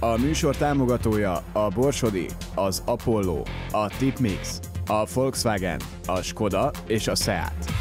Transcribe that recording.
A műsor támogatója a Borsodi, az Apollo, a Tipmix, a Volkswagen, a Skoda és a Seat.